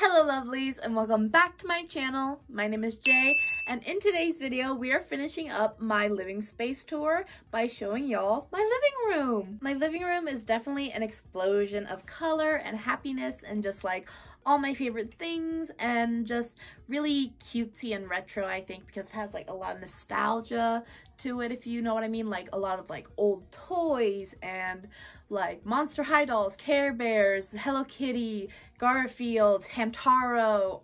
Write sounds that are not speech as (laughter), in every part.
Hello lovelies and welcome back to my channel. My name is Jay and in today's video we are finishing up my living space tour by showing y'all my living room. My living room is definitely an explosion of color and happiness and just like all my favorite things and just really cutesy and retro I think because it has like a lot of nostalgia to it if you know what I mean like a lot of like old toys and like Monster High dolls, Care Bears, Hello Kitty, Garfield, Hamtaro,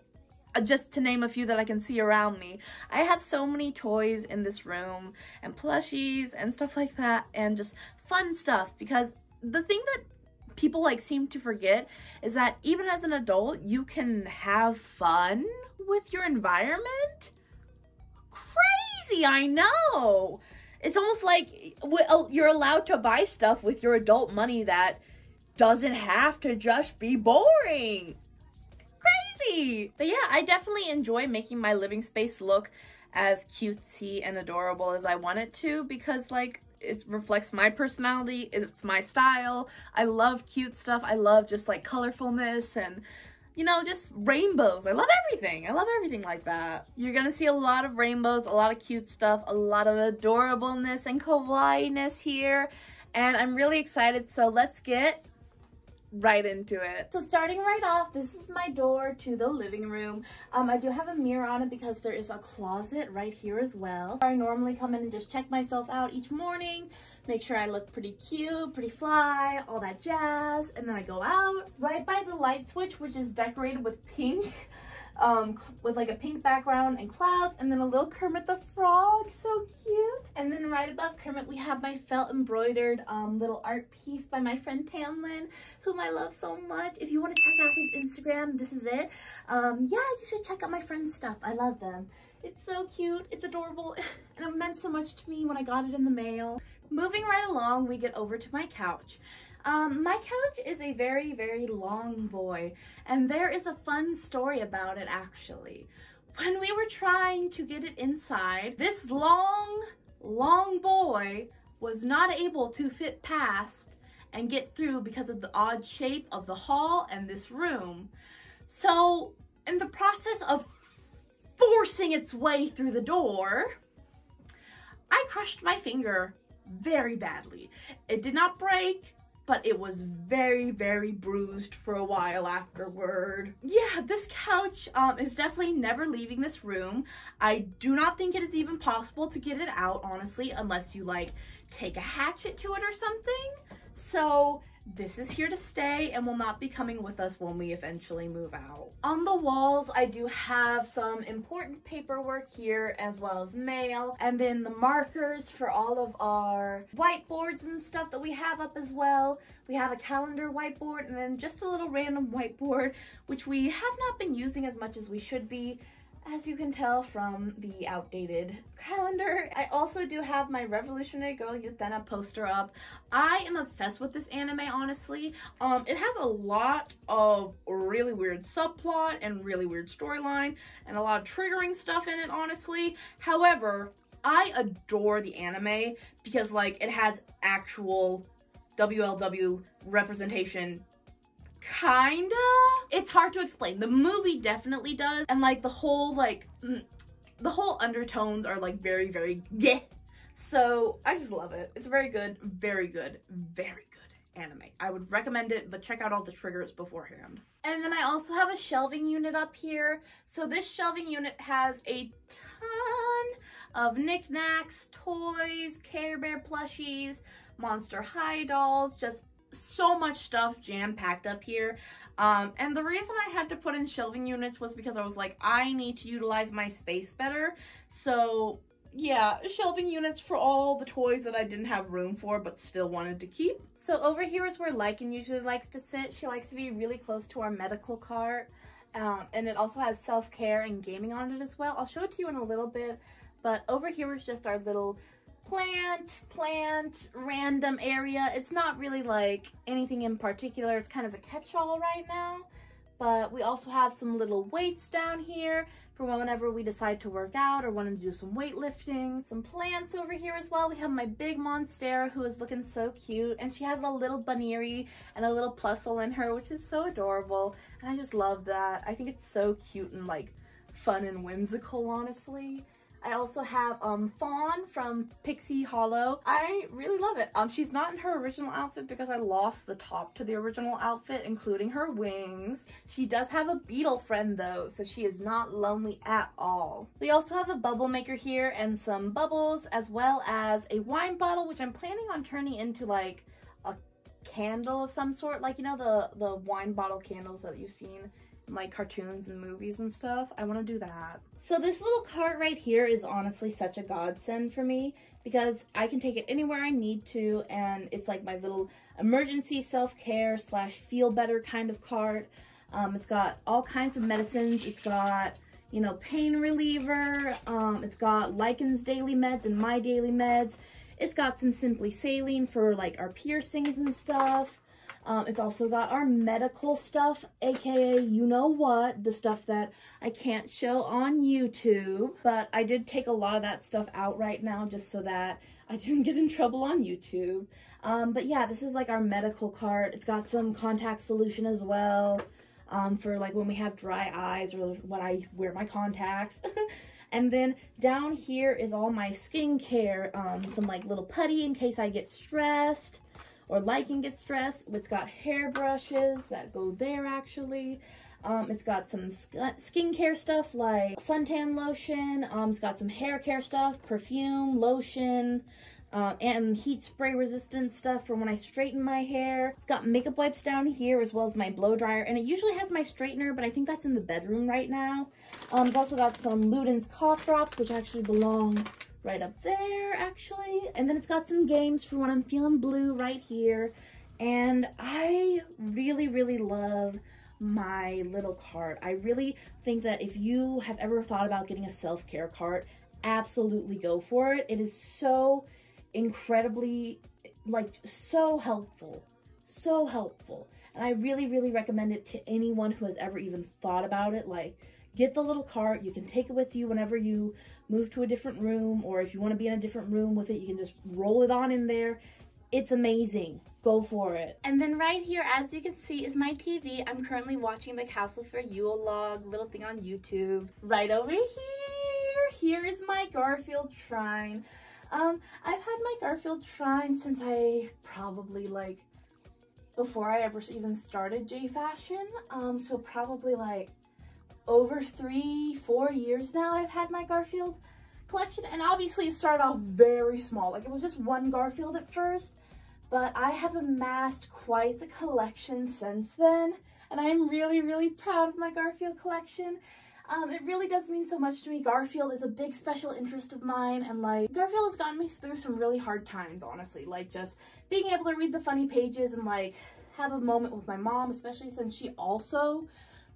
uh, just to name a few that I can see around me. I have so many toys in this room and plushies and stuff like that and just fun stuff because the thing that people like seem to forget is that even as an adult, you can have fun with your environment. Crazy, I know. It's almost like uh, you're allowed to buy stuff with your adult money that doesn't have to just be boring. Crazy. But yeah, I definitely enjoy making my living space look as cutesy and adorable as I want it to because like it reflects my personality, it's my style. I love cute stuff. I love just like colorfulness and you know, just rainbows. I love everything. I love everything like that. You're gonna see a lot of rainbows, a lot of cute stuff, a lot of adorableness and kawaii-ness here. And I'm really excited, so let's get right into it. So starting right off, this is my door to the living room. Um, I do have a mirror on it because there is a closet right here as well. I normally come in and just check myself out each morning, make sure I look pretty cute, pretty fly, all that jazz, and then I go out. Right by the light switch, which is decorated with pink, um, with like a pink background and clouds, and then a little Kermit the Frog, so cute. And then right above Kermit, we have my felt embroidered um, little art piece by my friend Tamlin, whom I love so much. If you want to check out his Instagram, this is it. Um, yeah, you should check out my friend's stuff. I love them. It's so cute, it's adorable, (laughs) and it meant so much to me when I got it in the mail. Moving right along, we get over to my couch. Um, my couch is a very, very long boy, and there is a fun story about it actually. When we were trying to get it inside, this long, long boy was not able to fit past and get through because of the odd shape of the hall and this room. So in the process of forcing its way through the door, I crushed my finger very badly. It did not break, but it was very, very bruised for a while afterward. Yeah, this couch um, is definitely never leaving this room. I do not think it is even possible to get it out, honestly, unless you like take a hatchet to it or something. So this is here to stay and will not be coming with us when we eventually move out. On the walls, I do have some important paperwork here as well as mail and then the markers for all of our whiteboards and stuff that we have up as well. We have a calendar whiteboard and then just a little random whiteboard which we have not been using as much as we should be as you can tell from the outdated calendar. I also do have my Revolutionary Girl Utena poster up. I am obsessed with this anime, honestly. Um, it has a lot of really weird subplot and really weird storyline and a lot of triggering stuff in it, honestly. However, I adore the anime because, like, it has actual WLW representation kinda. It's hard to explain. The movie definitely does. And like the whole like mm, the whole undertones are like very very yeah. So i just love it. It's very good. Very good. Very good anime. I would recommend it but check out all the triggers beforehand. And then i also have a shelving unit up here. So this shelving unit has a ton of knickknacks toys care bear plushies monster high dolls just so much stuff jam-packed up here. Um, and the reason I had to put in shelving units was because I was like, I need to utilize my space better. So yeah, shelving units for all the toys that I didn't have room for but still wanted to keep. So over here is where Lycan usually likes to sit. She likes to be really close to our medical cart. Um, and it also has self-care and gaming on it as well. I'll show it to you in a little bit. But over here is just our little plant, plant, random area. It's not really like anything in particular. It's kind of a catch-all right now. but we also have some little weights down here for whenever we decide to work out or want to do some weightlifting. Some plants over here as well. We have my big Monstera who is looking so cute and she has a little Buneary and a little Plusle in her which is so adorable and I just love that. I think it's so cute and like fun and whimsical honestly. I also have um, Fawn from Pixie Hollow. I really love it. Um, she's not in her original outfit because I lost the top to the original outfit, including her wings. She does have a beetle friend though, so she is not lonely at all. We also have a bubble maker here and some bubbles, as well as a wine bottle, which I'm planning on turning into like candle of some sort. Like, you know, the, the wine bottle candles that you've seen like cartoons and movies and stuff. I want to do that. So this little cart right here is honestly such a godsend for me because I can take it anywhere I need to and it's like my little emergency self-care slash feel better kind of cart. Um, it's got all kinds of medicines. It's got, you know, pain reliever. Um, it's got Lycan's daily meds and my daily meds. It's got some Simply Saline for like our piercings and stuff. Um, it's also got our medical stuff, aka you know what, the stuff that I can't show on YouTube. But I did take a lot of that stuff out right now just so that I (laughs) didn't get in trouble on YouTube. Um, but yeah, this is like our medical cart. It's got some contact solution as well um, for like when we have dry eyes or when I wear my contacts. (laughs) And then down here is all my skincare, um, some like little putty in case I get stressed or Lycan get stressed. It's got hair brushes that go there actually. Um, it's got some skincare stuff like suntan lotion. Um, it's got some hair care stuff, perfume, lotion, uh, and heat spray resistant stuff for when I straighten my hair. It's got makeup wipes down here as well as my blow dryer. And it usually has my straightener, but I think that's in the bedroom right now. Um, it's also got some Luden's cough drops, which actually belong right up there actually. And then it's got some games for when I'm feeling blue right here. And I really, really love my little cart. I really think that if you have ever thought about getting a self-care cart, absolutely go for it. It is so incredibly, like, so helpful. So helpful. And I really, really recommend it to anyone who has ever even thought about it. Like, get the little cart. You can take it with you whenever you move to a different room or if you want to be in a different room with it, you can just roll it on in there. It's amazing. Go for it. And then right here, as you can see, is my TV. I'm currently watching the Castle for Yule log, little thing on YouTube. Right over here, here is my Garfield shrine. Um, I've had my Garfield shrine since I probably like before I ever even started J Fashion. Um, so probably like over three, four years now I've had my Garfield collection. And obviously it started off very small. Like it was just one Garfield at first. But I have amassed quite the collection since then. And I'm really, really proud of my Garfield collection. Um, it really does mean so much to me. Garfield is a big special interest of mine and like Garfield has gotten me through some really hard times, honestly. Like just being able to read the funny pages and like have a moment with my mom, especially since she also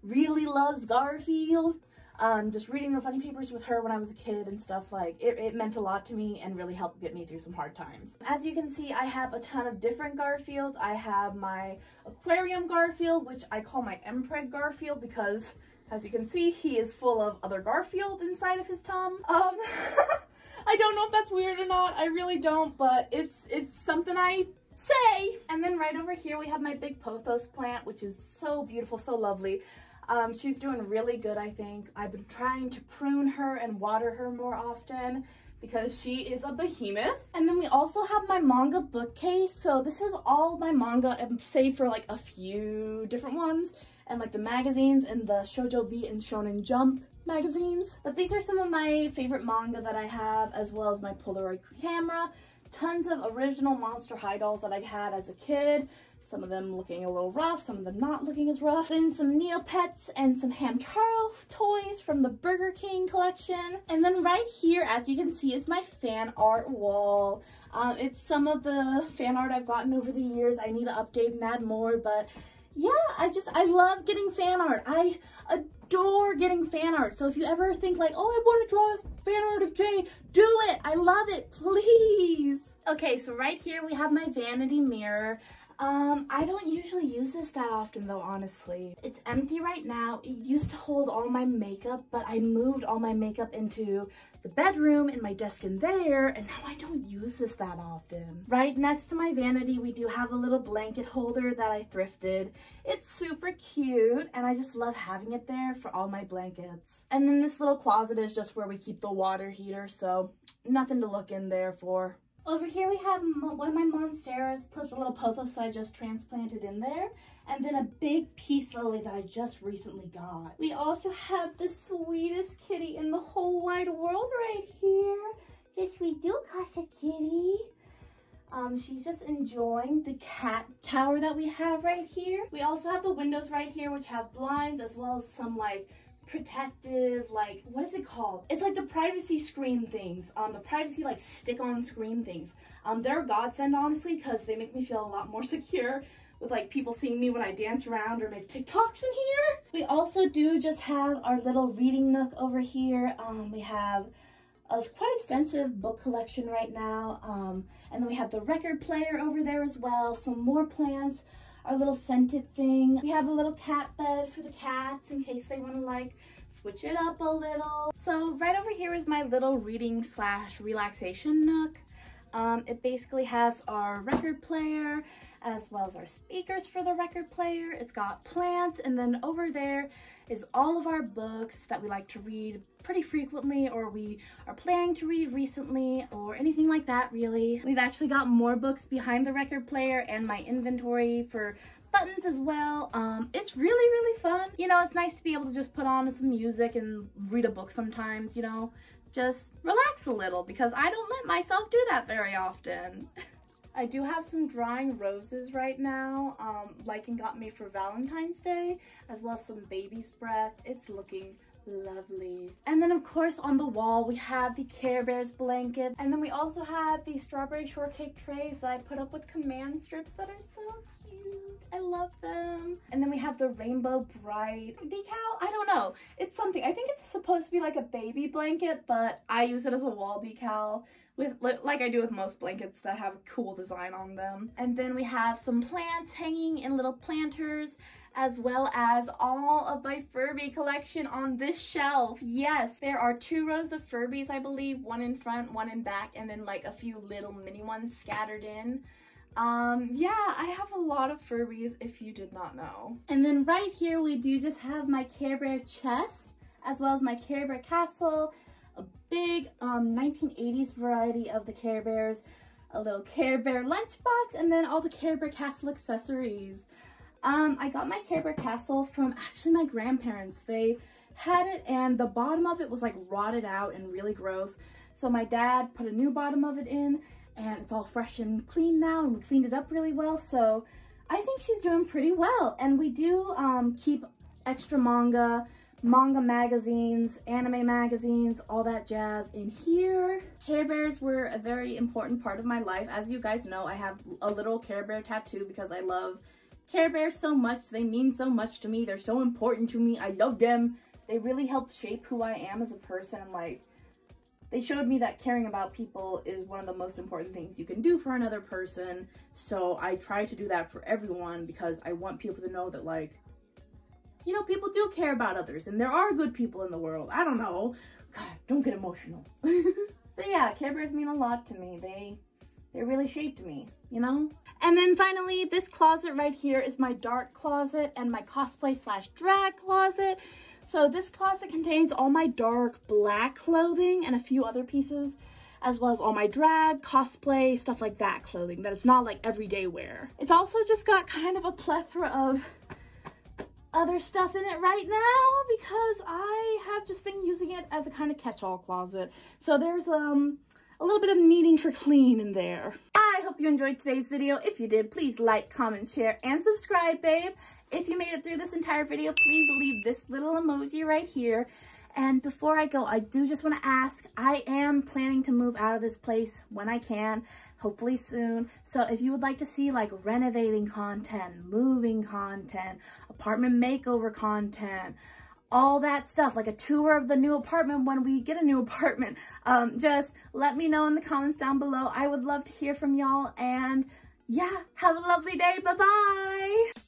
really loves Garfield. Um, just reading the funny papers with her when I was a kid and stuff like it, it meant a lot to me and really helped get me through some hard times. As you can see, I have a ton of different Garfields. I have my aquarium Garfield, which I call my Mpreg Garfield because as you can see, he is full of other Garfield inside of his tum. Um, (laughs) I don't know if that's weird or not. I really don't, but it's it's something I say. And then right over here, we have my big pothos plant, which is so beautiful, so lovely. Um, she's doing really good, I think. I've been trying to prune her and water her more often because she is a behemoth. And then we also have my manga bookcase. So this is all my manga, save for like a few different ones and like the magazines and the Shojo Beat and Shonen Jump magazines. But these are some of my favorite manga that I have as well as my Polaroid camera. Tons of original Monster High dolls that I had as a kid some of them looking a little rough, some of them not looking as rough. Then some Neopets and some Hamtaro toys from the Burger King collection. And then right here, as you can see, is my fan art wall. Um, it's some of the fan art I've gotten over the years. I need to update and add more, but yeah, I just, I love getting fan art. I adore getting fan art. So if you ever think like, oh, I want to draw a fan art of Jay, do it. I love it, please. Okay, so right here we have my vanity mirror. Um, I don't usually use this that often though, honestly. It's empty right now. It used to hold all my makeup, but I moved all my makeup into the bedroom and my desk in there, and now I don't use this that often. Right next to my vanity, we do have a little blanket holder that I thrifted. It's super cute, and I just love having it there for all my blankets. And then this little closet is just where we keep the water heater, so nothing to look in there for. Over here we have one of my monsteras plus a little pothos that I just transplanted in there and then a big peace lily that I just recently got. We also have the sweetest kitty in the whole wide world right here. Yes, we do, Casa Kitty. Um, she's just enjoying the cat tower that we have right here. We also have the windows right here, which have blinds as well as some like protective, like, what is it called? It's like the privacy screen things, um, the privacy like stick on screen things. Um, they're a godsend honestly because they make me feel a lot more (laughs) secure with like people seeing me when I dance around or make TikToks in here. We also do just have our little reading nook over here. Um, we have a quite extensive book collection right now. Um, and then we have the record player over there as well. Some more plants, our little scented thing. We have a little cat bed for the cats in case they want to like switch it up a little. So right over here is my little reading slash relaxation nook. Um, it basically has our record player as well as our speakers for the record player. It's got plants and then over there is all of our books that we like to read pretty frequently or we are planning to read recently or anything like that really. We've actually got more books behind the record player and my inventory for buttons as well. Um, it's really, really fun. You know, it's nice to be able to just put on some music and read a book sometimes, you know, just relax a little because I don't let myself do that very often. I do have some drying roses right now, um, Lycan got me for Valentine's Day, as well as some baby's breath. It's looking lovely. And then of course on the wall we have the Care Bears blanket. And then we also have the strawberry shortcake trays that I put up with command strips that are so cute. I love them. And then we have the Rainbow Brite decal. I don't know. It's something. I think it's supposed to be like a baby blanket, but I use it as a wall decal with like I do with most blankets that have a cool design on them. And then we have some plants hanging in little planters as well as all of my Furby collection on this shelf. Yes, there are two rows of Furbies, I believe, one in front, one in back, and then like a few little mini ones scattered in. Um, yeah, I have a lot of Furbies if you did not know. And then right here we do just have my Care Bear chest, as well as my Care Bear castle, a big um, 1980s variety of the Care Bears, a little Care Bear lunchbox, and then all the Care Bear Castle accessories. Um, I got my Care Bear Castle from actually my grandparents. They had it and the bottom of it was like rotted out and really gross. So my dad put a new bottom of it in and it's all fresh and clean now and we cleaned it up really well. So I think she's doing pretty well. And we do um, keep extra manga, manga magazines, anime magazines, all that jazz in here. Care Bears were a very important part of my life. As you guys know, I have a little Care Bear tattoo because I love Care Bears so much. They mean so much to me. They're so important to me. I love them. They really helped shape who I am as a person. And like, they showed me that caring about people is one of the most important things you can do for another person. So I try to do that for everyone because I want people to know that, like, you know, people do care about others and there are good people in the world. I don't know. God, don't get emotional. (laughs) but yeah, Care Bears mean a lot to me. They, they really shaped me, you know? And then finally, this closet right here is my dark closet and my cosplay slash drag closet. So this closet contains all my dark black clothing and a few other pieces, as well as all my drag, cosplay, stuff like that clothing that is not like everyday wear. It's also just got kind of a plethora of other stuff in it right now because I have just been using it as a kind of catch-all closet. So there's um a little bit of needing for clean in there. I hope you enjoyed today's video. If you did, please like, comment, share, and subscribe, babe. If you made it through this entire video, please leave this little emoji right here. And before I go, I do just want to ask, I am planning to move out of this place when I can hopefully soon. So if you would like to see like renovating content, moving content, apartment makeover content, all that stuff, like a tour of the new apartment when we get a new (laughs) apartment, um, just let me know in the comments down below. I would love to hear from y'all and yeah, have a lovely day. Bye-bye.